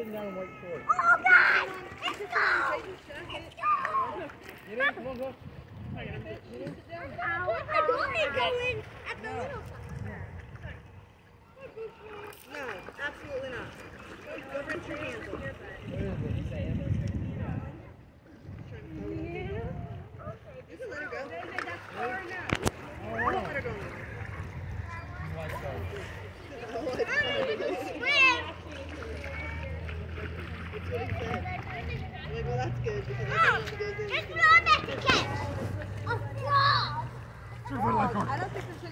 sitting down and waiting for it. Oh, God. Let's go. Let's go. Get in, come on, go. I don't want to go in at the little No, I don't think there's